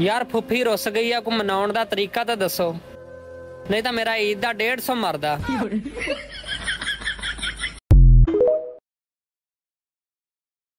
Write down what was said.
ਯਾਰ ਫੁੱਫੀ ਰੁੱਸ ਗਈ ਆ ਕੋ ਮਨਾਉਣ ਦਾ ਤਰੀਕਾ ਤਾਂ ਦੱਸੋ। ਨਹੀਂ ਤਾਂ ਮੇਰਾ ਈਦ ਦਾ 150 ਮਰਦਾ।